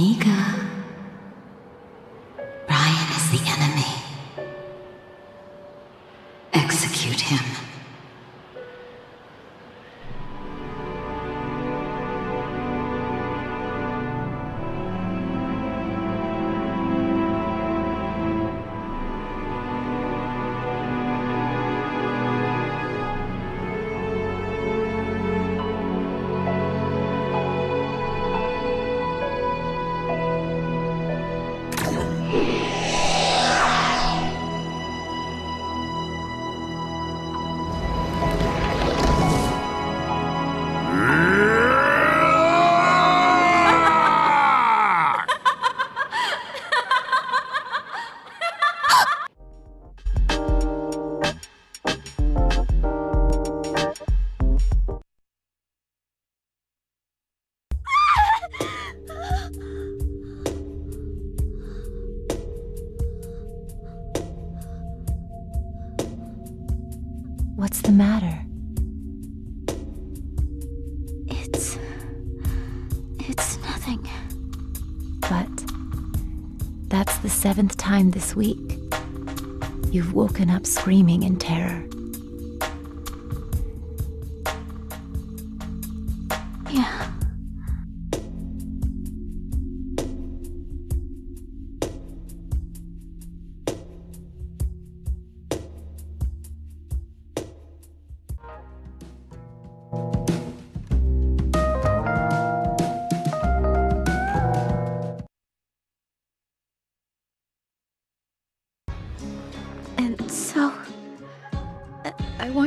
Mika. Bryan the matter? It's. It's nothing. But that's the seventh time this week. You've woken up screaming in terror.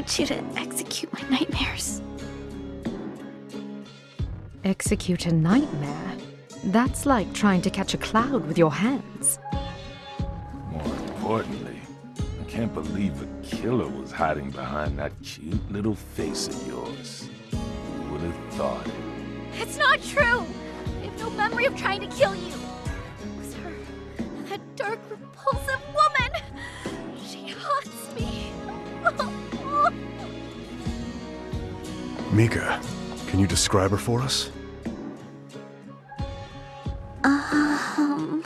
Want you to execute my nightmares. Execute a nightmare? That's like trying to catch a cloud with your hands. More importantly, I can't believe a killer was hiding behind that cute little face of yours. Who would have thought it? It's not true! I have no memory of trying to kill you. It was her. That dark, repulsive Mika, can you describe her for us? Um.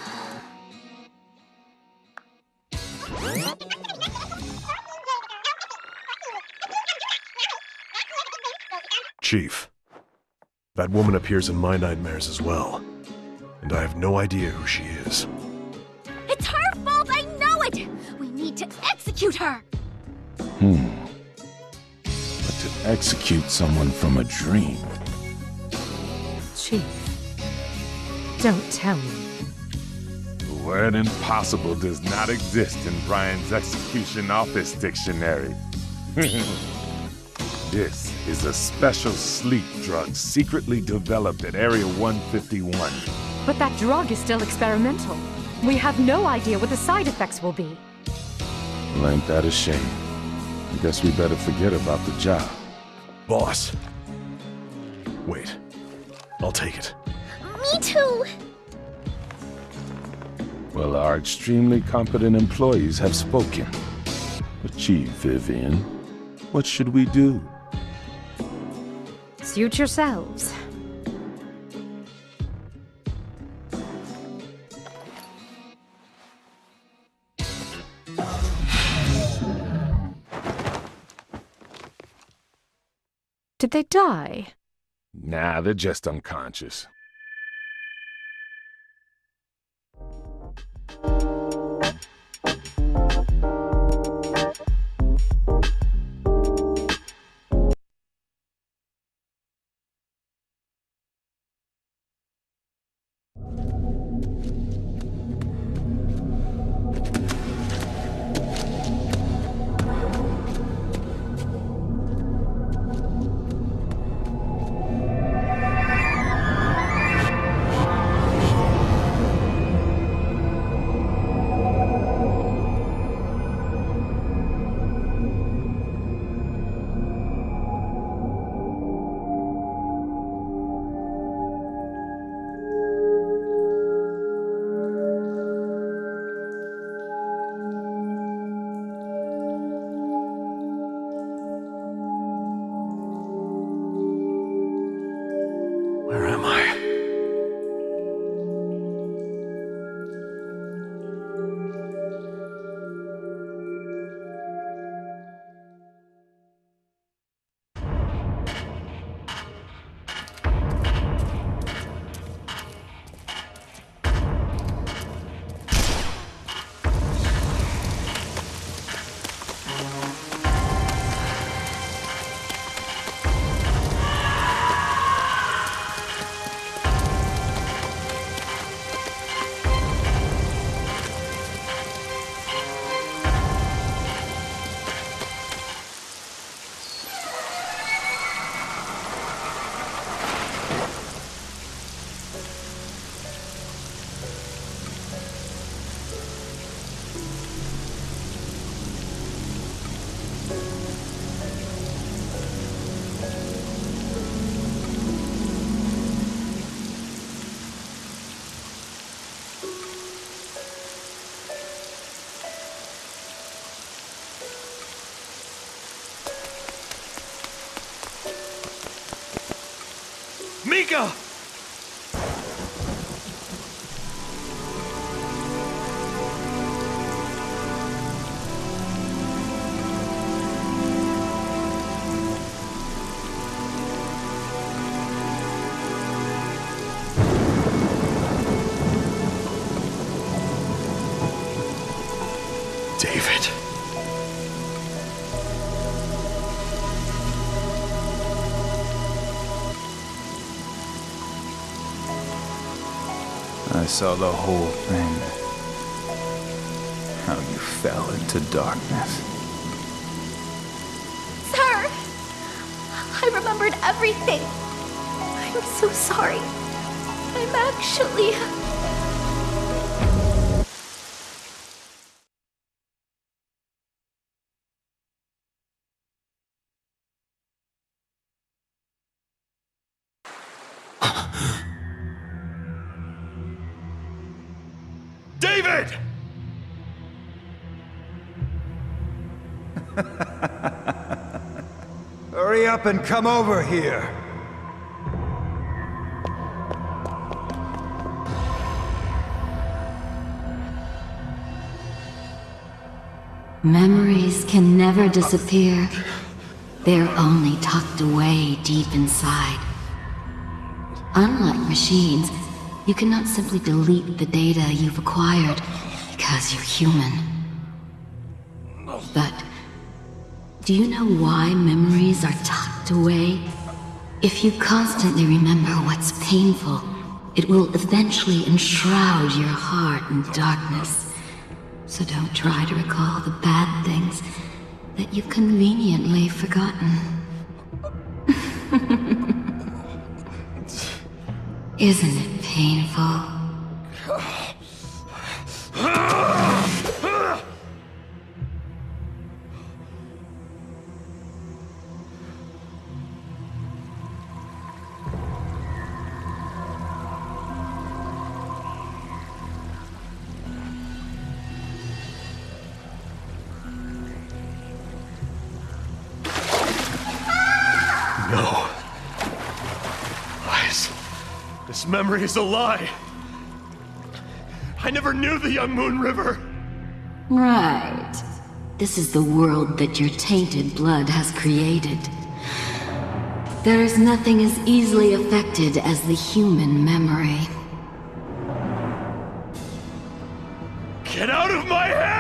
Chief, that woman appears in my nightmares as well. And I have no idea who she is. It's her fault, I know it! We need to execute her! Hmm. But to execute someone from a dream, Chief. Don't tell me. the word impossible does not exist in Bryan's execution office dictionary. this is a special sleep drug secretly developed at Area 151. But that drug is still experimental. We have no idea what the side effects will be. Well, ain't that a shame? I guess we better forget about the job. Boss. Wait. I'll take it. Me too! Well, our extremely competent employees have spoken. But Chief Vivienne, what should we do? Suit yourselves. Did they die? Nah, they're just unconscious. Mika! I saw the whole thing. How you fell into darkness. Sir! I remembered everything. I'm so sorry. I'm actually. David! Hurry up and come over here. Memories can never disappear. They're only tucked away deep inside. Unlike machines, you cannot simply delete the data you've acquired because you're human. But do you know why memories are tucked away? If you constantly remember what's painful, it will eventually enshroud your heart in darkness. So don't try to recall the bad things that you've conveniently forgotten. Isn't it painful? Memory is a lie. I never knew the Young Moon River. Right. This is the world that your tainted blood has created. There is nothing as easily affected as the human memory. Get out of my head!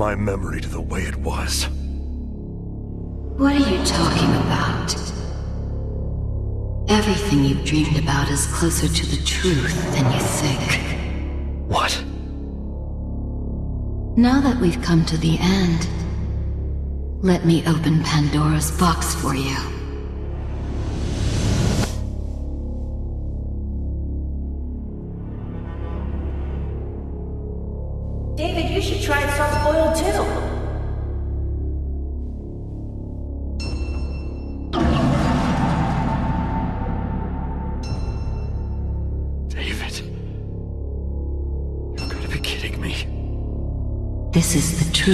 My memory to the way it was. What are you talking about? Everything you've dreamed about is closer to the truth than you think. What? Now that we've come to the end, let me open Pandora's box for you.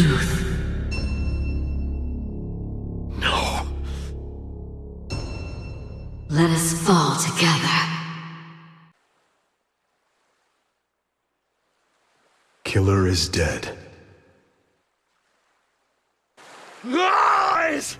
Truth. No. Let us fall together. Killer is dead. Lies! Lies.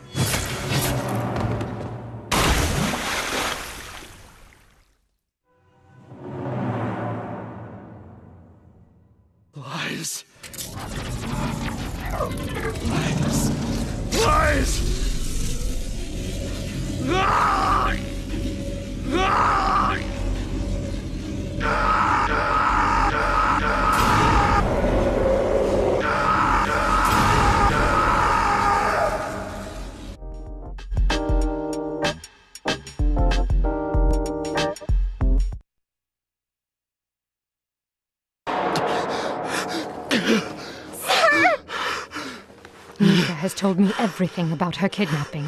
Told me everything about her kidnapping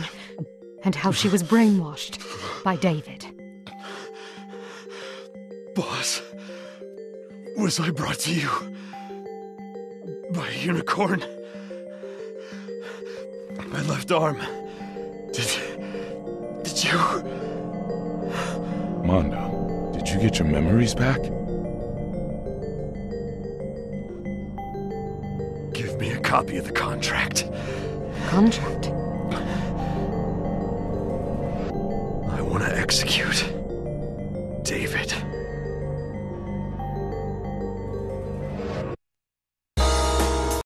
and how she was brainwashed by David. Boss, was I brought to you by a unicorn? My left arm. Did. Did you. Mondo, did you get your memories back? Give me a copy of the contract. Contract? I want to execute.